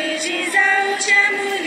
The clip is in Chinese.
一起在五千不